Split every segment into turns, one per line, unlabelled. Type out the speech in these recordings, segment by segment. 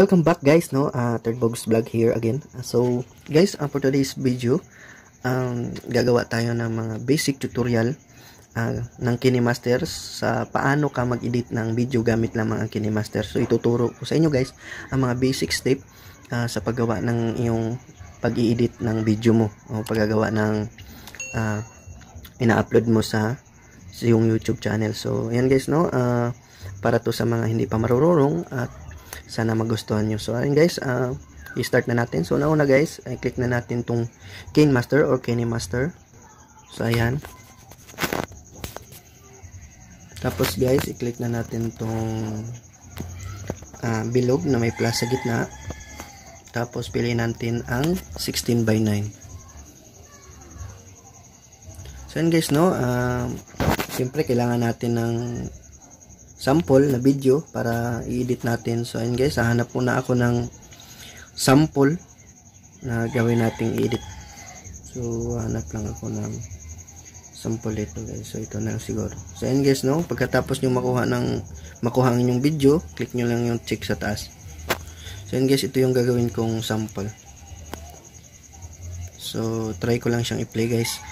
Welcome back guys, no? Uh, Third Bogs Vlog here again. Uh, so, guys, uh, for today's video, um, gagawa tayo ng mga basic tutorial uh, ng KineMaster sa paano ka mag-edit ng video gamit lamang ang KineMaster. So, ituturo ko sa inyo guys ang mga basic step uh, sa paggawa ng iyong pag-i-edit ng video mo o paggagawa ng uh, ina-upload mo sa, sa iyong YouTube channel. So, yan guys, no? Uh, para to sa mga hindi pa marurunong at sana magustuhan nyo. So, ayun guys, uh, i-start na natin. So, nauna guys, ay click na natin tong Kane Master or Kane Master. So, ayan. Tapos guys, i-click na natin tong uh, bilog na may plus sa gitna. Tapos, piliin natin ang 16 by 9. So, yun guys, no, uh, siyempre, kailangan natin ng sample na video para i-edit natin. So, ayun guys, hahanap muna ako ng sample na gawin nating edit. So, hanap lang ako ng sample ito guys. So, ito na siguro. So, ayun guys, no? Pagkatapos nyo makuha ng makuha ang inyong video, click nyo lang yung check sa taas. So, ayun guys, ito yung gagawin kong sample. So, try ko lang siyang i-play guys.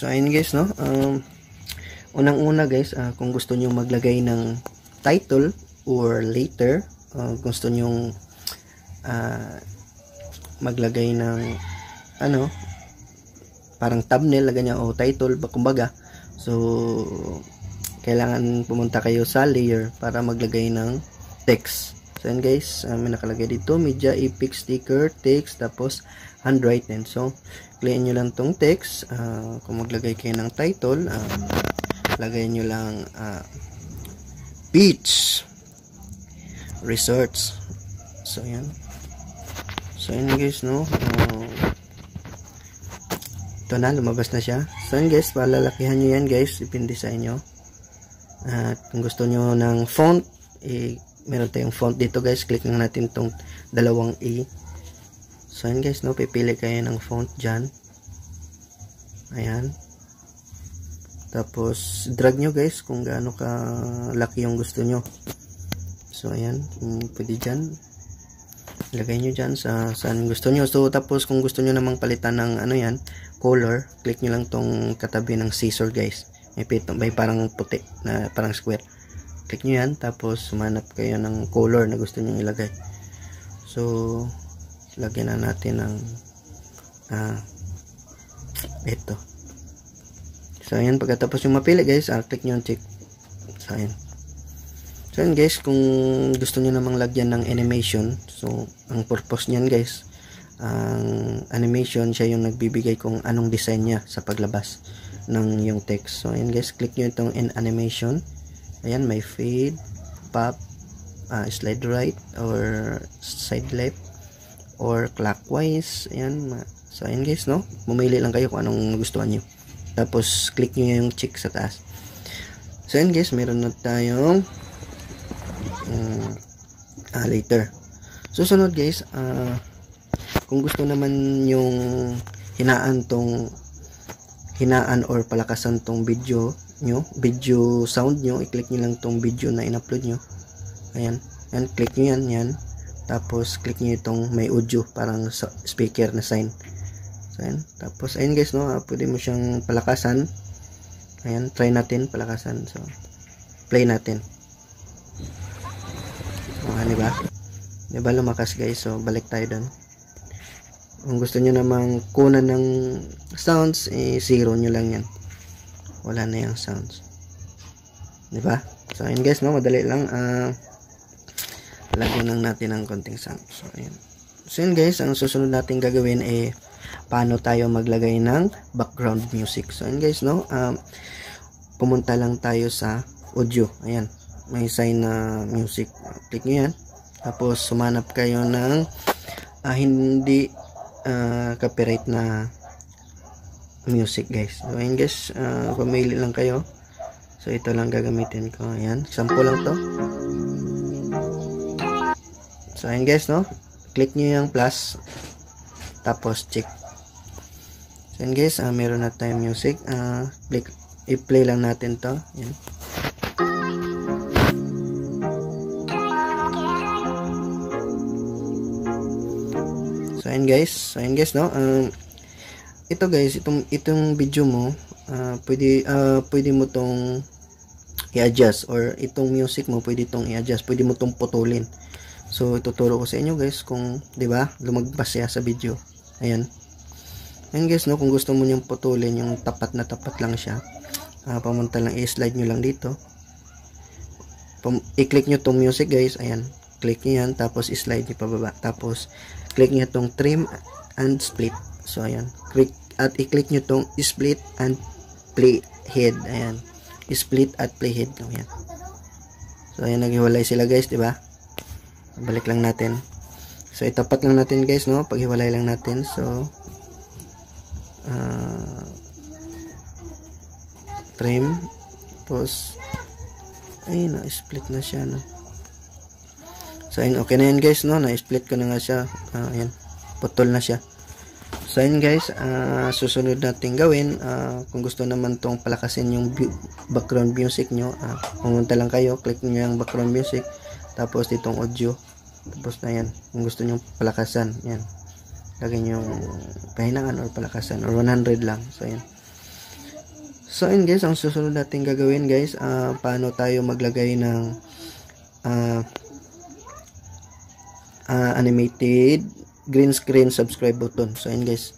So, ayun guys, no? Um, Unang-una guys, uh, kung gusto nyo maglagay ng title or later, uh, gusto nyo uh, maglagay ng ano, parang thumbnail na ganyan o title, kumbaga. So, kailangan pumunta kayo sa layer para maglagay ng text. So, yan guys, uh, may nakalagay dito, media, epic, sticker, text, tapos handwritten. So, clean nyo lang tong text. Uh, kung maglagay kayo ng title, uh, lagay nyo lang uh, beach resorts. So, yan. So, yan guys, no? Uh, ito na, lumabas na siya. So, yan guys, palalakihan nyo yan guys. Depende sa inyo. At kung gusto nyo ng font, eh, meron tayong font dito guys. Click lang natin tong dalawang E So, ayan guys, no, pipili kayo ng font dyan. Ayan. Tapos, drag nyo guys kung gaano ka laki yung gusto nyo. So, ayan, pwede dyan. Lagay nyo dyan sa saan gusto nyo. So, tapos kung gusto nyo namang palitan ng ano yan, color, click nyo lang tong katabi ng scissor guys. May, pito, may parang puti na parang square. Click nyo yan, tapos sumanap kayo ng color na gusto nyo ilagay. So, lagyan na natin ng ah, ito. So ayan pagkatapos yung mapili guys ah, click nyo yung check. So ayan. So ayan guys kung gusto nyo namang lagyan ng animation so ang purpose nyan guys ang animation siya yung nagbibigay kung anong design niya sa paglabas ng yung text. So ayan guys click nyo itong in animation ayan may fade pop uh, slide right or side left or clockwise. Ayan so ayan guys no? Mamili lang kayo kung anong gustuhan nyo tapos click nyo yung check sa taas. So ayan guys meron na tayong um, ah, later. Susunod guys uh, kung gusto naman yung hinaan tong hinaan or palakasan tong video nyo video sound nyo i-click nyo lang tong video na in-upload nyo. Ayan. Yan click nyo yan yan. Tapos click niyo itong may audio parang speaker na sign. So ayan. Tapos ayun guys no uh, pwede mo siyang palakasan. Ayan try natin palakasan. So play natin. Uh, di ba? Di ba lumakas guys? So balik tayo doon kung gusto niyo namang kunan ng sounds eh zero nyo lang yan wala na yung sounds. Di ba so ayun guys no? Madali lang ah uh, lagyan lang natin ng konting sound. So ayan so yun guys ang susunod natin gagawin ay paano tayo maglagay ng background music. So ayan guys no? Um, pumunta lang tayo sa audio. Ayan. May sign na music. Click nyo yan. Tapos sumanap kayo ng uh, hindi uh, copyright na music guys. So ayun guys, uh, pamili lang kayo. So ito lang gagamitin ko. Ayan, sample lang to. So ayun guys, no? Click nyo yung plus. Tapos check. So ayun guys, uh, meron na tayong music. Uh, click, i-play lang natin to. Ayan. So ayun guys, so ayun guys, no? Um, ito guys, itong, itong video mo, uh, pwede, uh, pwede mo tong i-adjust or itong music mo pwede tong i-adjust. Pwede mo tong putulin. So ituturo ko sa inyo guys kung 'di ba lumagpas siya sa video. Ayan. Ayan guys no kung gusto mo niyang putulin yung tapat na tapat lang siya uh, pamunta lang i-slide nyo lang dito. I-click nyo tong music guys. Ayan. Click nyo yan tapos i-slide nyo pababa. Tapos click nyo tong trim and split so ayan click at i-click nyo tong split and play head. Ayan. Split at playhead yan so ayan naghiwalay sila guys di ba? Balik lang natin. So itapat lang natin guys no? Paghiwalay lang natin. So uh, trim. Tapos ayun na split na siya no? So ayun okay na yan guys no? Na split ko na nga siya. Uh, ayan putol na siya So yun guys, uh, susunod natin gawin, uh, kung gusto naman tong palakasin yung background music nyo, uh, pumunta lang kayo, click nyo yung background music, tapos ditong audio, tapos na yan, kung gusto nyo palakasan, yan, lagay nyo yung pahinangan or palakasan, or 100 lang, so yan. So yun guys, ang susunod natin gagawin guys, uh, paano tayo maglagay ng uh, uh, animated green screen subscribe button. So, ayun guys.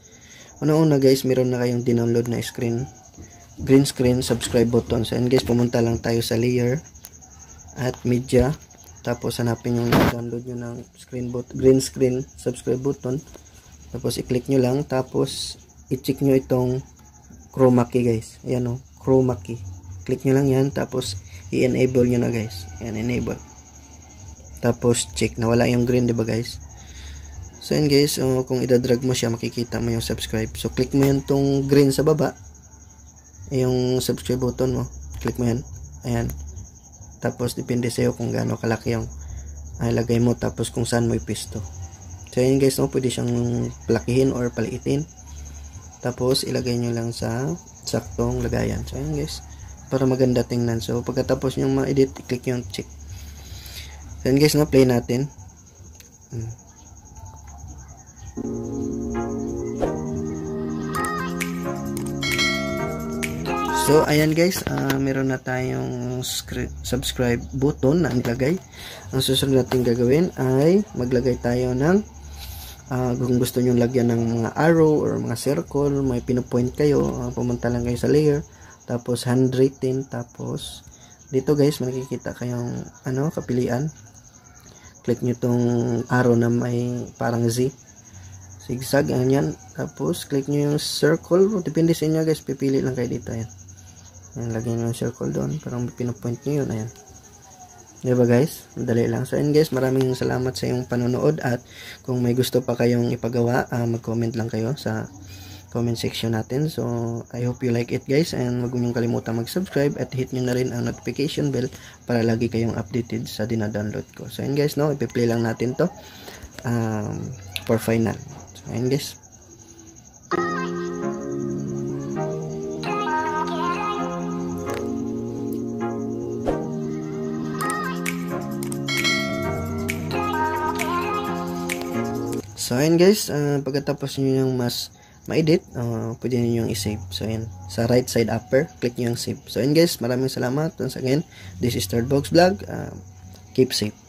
Una-una guys, meron na kayong dinownload na screen green screen subscribe button. So, ayun guys, pumunta lang tayo sa layer at media. Tapos, hanapin yung download nyo ng screen button, green screen subscribe button. Tapos, i-click nyo lang. Tapos, i-check nyo itong chroma key guys. Ayan o, oh, chroma key. Click nyo lang yan. Tapos, i-enable nyo na guys. Ayan, enable. Tapos, check. Nawala yung green, di ba guys? So yun guys, uh, kung idadrag mo siya, makikita mo yung subscribe. So click mo yan tong green sa baba. Yung subscribe button mo. Click mo yan. Ayan. Tapos depende sa'yo kung gaano kalaki yung lagay mo. Tapos kung saan mo ipisto. So yun guys, no, pwede siyang palakihin or paliitin. Tapos ilagay nyo lang sa saktong lagayan. So yun guys, para maganda tingnan. So pagkatapos nyo ma-edit, i-click yung check. So yun guys, no, play natin. Hmm. So, ayan guys, uh, meron na tayong subscribe button na nilagay. Ang susunod natin gagawin ay maglagay tayo ng uh, kung gusto nyo lagyan ng mga arrow or mga circle, may pinopoint kayo, uh, pumunta lang kayo sa layer, tapos handwritten, tapos dito guys, makikita kayong ano, kapilian. Click nyo tong arrow na may parang Z zigzag yan? Tapos click nyo yung circle. Depende sa inyo guys. Pipili lang kayo dito yan yan lagyan nyo yung circle doon. Parang pinapoint nyo yun ayan. Diba guys? Madali lang. So and guys. Maraming salamat sa iyong panonood. At kung may gusto pa kayong ipagawa uh, mag comment lang kayo sa comment section natin. So I hope you like it guys. And wag nyo kalimutan mag subscribe at hit nyo na rin ang notification bell para lagi kayong updated sa dinadownload ko. So and guys no? Ipi-play lang natin to um, for final Ayan guys. So, ayan guys, uh, pagkatapos nyo yung mas ma-edit, uh, pwede nyo yung i-save. So, ayan, sa right side upper, click nyo yung save. So, ayan guys, maraming salamat. Once again, this is Third Box Vlog. Uh, keep safe.